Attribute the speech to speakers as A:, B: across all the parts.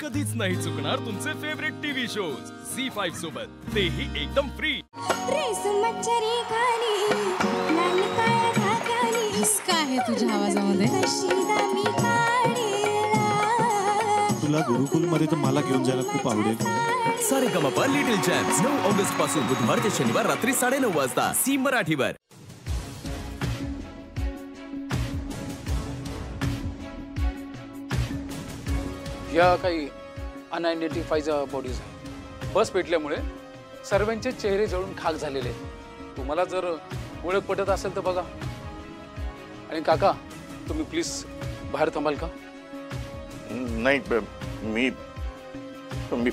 A: कधीच नाही चुकणार तुमचे favourite TV shows C five सोबत. तेही एकदम फ्री
B: हिसका आहे तुझ्या आवाजामध्ये?
C: तुला गुरुकुलमध्ये तर मला घेऊन जायला खूप आवडेल.
A: सारे गमपा लिटिल चॅम्प्स नऊ ऑगस्टपासून बुधवार ते शनिवार रात्री साडेनऊ वाजता. सी मराठीवर.
D: या काही अनआयडेंटिफाईज बॉडीज आहेत बस पेटल्यामुळे सर्वांचे चेहरे जळून खाक झालेले आहेत. तुम्हाला जर ओळख पटत असेल तर बघा. आणि काका तुम्ही प्लीज बाहेर थांबाल का?
E: नाही मी मी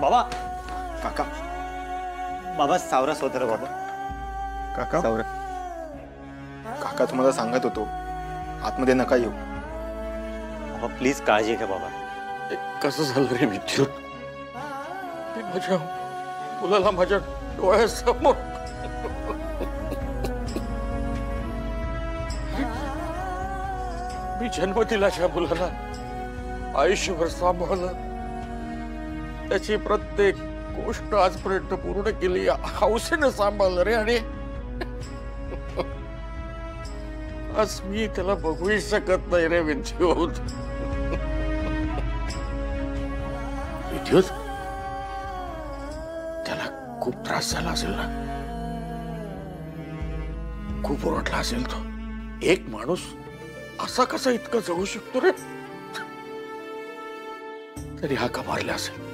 F: बाबा. काका. बाबा सावरा स्वतः बाबा.
E: काका?
F: सावरा.
E: काका तुम्हाला सांगत होतो. आतमध्ये नका येऊ.
F: बाबा प्लीज काळजी घ्या बाबा.
E: कसं झालं रे विद्युत
D: ते माझ्या मुलाला माझ्या डोळ्यासमोर मी जन्म दिला मुलाला. आयुष्यभर सांभाळलं. त्याची प्रत्येक गोष्ट आजपर्यंत पूर्ण केली. हौसेनं सांभाळलं रे आणि आज मी त्याला बघूही शकत नाही रे विद्युत विद्युत त्याला खूप त्रास झाला असेल ना? खूप ओरडला असेल तो. एक माणूस असा कसा इतका जगू शकतो रे? तरी हा मारला असेल?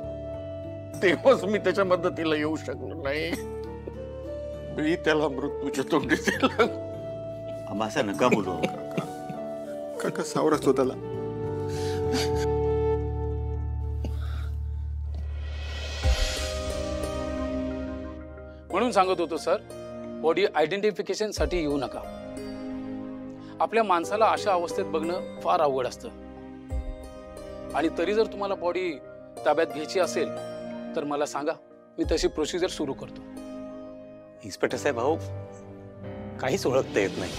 D: तेव्हाच मी त्याच्या मदतीला येऊ शकलो नाही. मी त्याला मृत्यूच्या तोंडी दिलं.
F: आम्हा असं नका बोलू.
E: काका सावरा स्वतःला.
D: म्हणून सांगत होतो सर बॉडी आयडेंटिफिकेशनसाठी येऊ नका. आपल्या माणसाला अशा अवस्थेत बघणं फार अवघड असतं. आणि तरी जर तुम्हाला बॉडी ताब्यात घ्यायची असेल तर मला सांगा मी तशी प्रोसिजर सुरू करतो.
F: इन्स्पेक्टर साहेब भाऊ काहीच ओळखता येत नाही.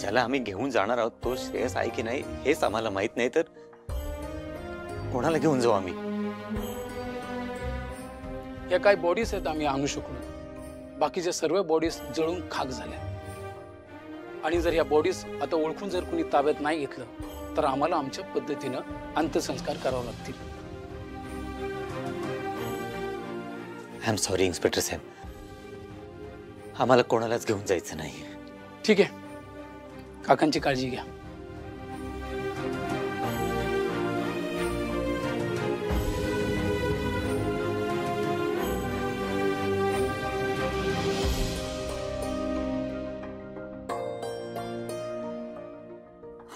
F: ज्याला आम्ही घेऊन जाणार आहोत तो श्रेयस आहे की नाही हेच आम्हाला माहीत नाही तर कोणाला घेऊन जाऊ आम्ही?
D: या काही बॉडीज आहेत आम्ही आणू शकलो बाकीच्या सर्व बॉडीज जळून खाक झाल्या. आणि जर या बॉडीज आता ओळखून जर कुणी ताब्यात नाही घेतलं तर आम्हाला आमच्या पद्धतीनं अंत्यसंस्कार करावे लागतील.
F: आय एम सॉरी इन्स्पेक्टर साहेब आम्हाला कोणालाच घेऊन जायचं नाही.
D: ठीक आहे. काकांची काळजी घ्या.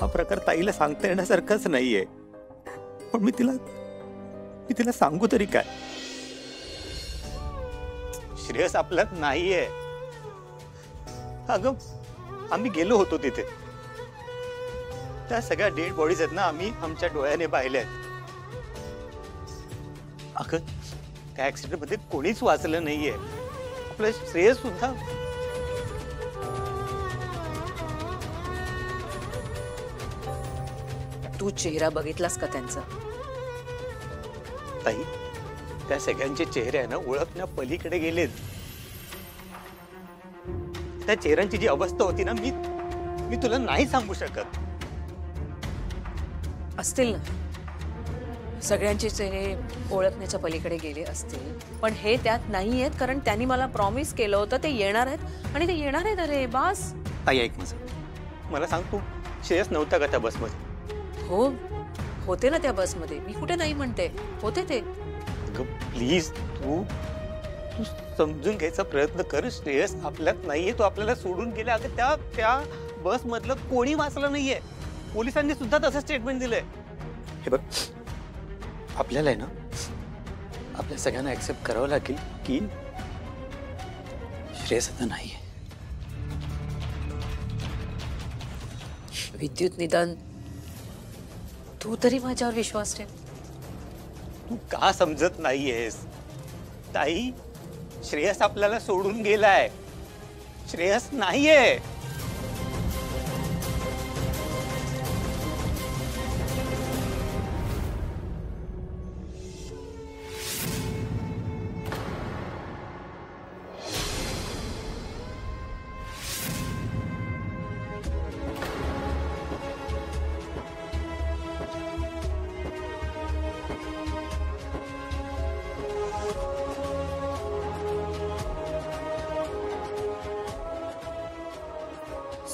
F: हा प्रकार ताईला सांगता येण्यासारखाच नाहीये. पण मी तिला मी तिला सांगू तरी काय? श्रेयस आपल्यात नाहीये. अगं आम्ही गेलो होतो तिथे. त्या सगळ्या डेड बॉडीज आहेत ना आम्ही आमच्या डोळ्याने पाहिल्या आहेत अगं त्या ऍक्सिडेंटमध्ये कोणीच वाचलं नाहीये. आपलं श्रेयस सुद्धा.
G: तू चेहरा बघितलास का त्यांचा?
F: ताई त्या सगळ्यांचे चेहरे आहे ना ओळखण्या पलीकडे गेलेत. त्या चेहऱ्यांची जी अवस्था होती ना मी मी तुला नाही सांगू शकत.
G: असतील ना. सगळ्यांचे चेहरे ओळखण्याच्या पलीकडे गेले असतील. पण हे त्यात नाही आहेत कारण त्यांनी मला प्रॉमिस केलं होतं ते येणार आहेत. आणि ते येणार आहेत अरे बास.
F: ताई ऐक माझं मला सांग तू श्रेयस नव्हता का त्या बसमध्ये
G: हो. होते ना त्या बसमध्ये मी कुठे नाही म्हणते. होते ते.
F: अगं प्लीज तू तू समजून घ्यायचा प्रयत्न कर श्रेयस आपल्यात नाहीये तो आपल्याला सोडून गेला. अगं त्या त्या बस मधलं कोणी वाचलं नाहीये. पोलिसांनी सुद्धा तसं स्टेटमेंट दिलंय. हे बघ आपल्याला आहे ना आपल्या सगळ्यांना ऍक्सेप्ट करावं लागेल की श्रेयस आता नाहीये.
G: विद्युत निदान तू तरी माझ्यावर विश्वास ठेव.
F: तू का समजत नाहीयेस? ताई श्रेयस आपल्याला सोडून गेलाय. श्रेयस नाहीये.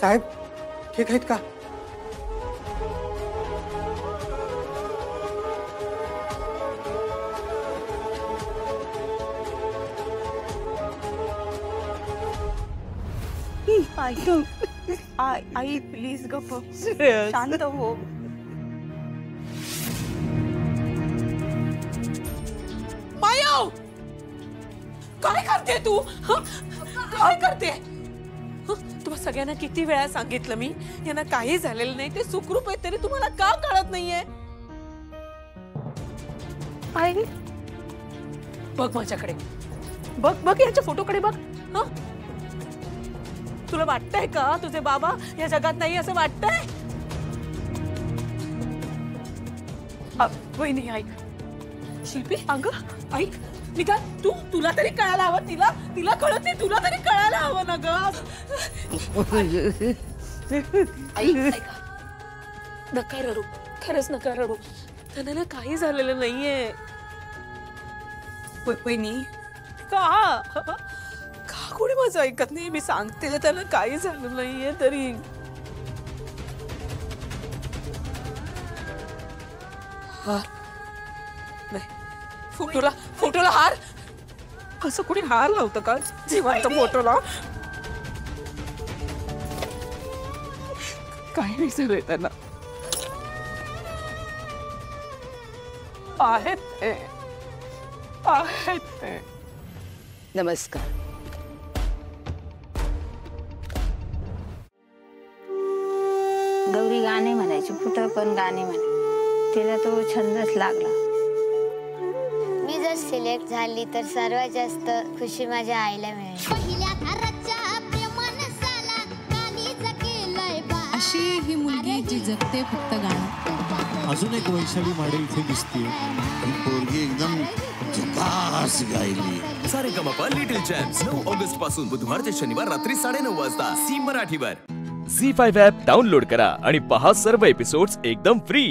H: साहेब ठीक आहेत का
I: आई प्लीज़ गप शांत हो।
G: माया काय करते तू? हं? काय करते हं? तुम्हा सगळ्यांना किती वेळा सांगितलं मी? यांना काही झालेलं नाही. ते सुखरूप आहे तरी तुम्हाला का कळत नाहीये?
I: आई?
G: बघ माझ्याकडे. बघ बघ याच्या फोटोकडे बघ. हं? तुला वाटतंय का तुझे बाबा या जगात नाही असं वाटतंय? वहिनी ऐक. शिल्पी? अगं? ऐक मी काय तू तुला तरी कळायला हवं तिला तिला कळत नाही तुला तरी कळायला हवं ना ग. ऐक नका रडू खरंच नका रडू. त्यांना ना काही झालेलं नाहीये. पहिनी का? का कोणी माझं ऐकत नाही? मी सांगते त्याला काही झालं नाहीये तरी. नाही. फोटोला फोटोला हार? असं कोणी हार लावतं का? जिवंत फोटोला. काही नाही झालंय त्यांना आहेत ते. आहेत ते.
I: नमस्कार.
J: गौरी गाणे म्हणायची कुठं पण गाणे म्हणे तिला तो छंदच लागला.
K: जर सिलेक्ट झाली तर सर्वात जास्त खुशी माझ्या आईला मिळेल.
B: अशी ही मुलगी जी जगते फक्त गाणं.
C: अजून एक वैशाली माडे इथे दिसते
A: पोरगी एकदम झकास गायली. सारे गमपा लिटिल चॅम्प्स नऊ ऑगस्टपासून बुधवार ते शनिवार रात्री साडेनऊ वाजता. सी मराठीवर.
L: झी फाईव्ह ॲप डाउनलोड करा आणि पहा सर्व एपिसोड्स एकदम फ्री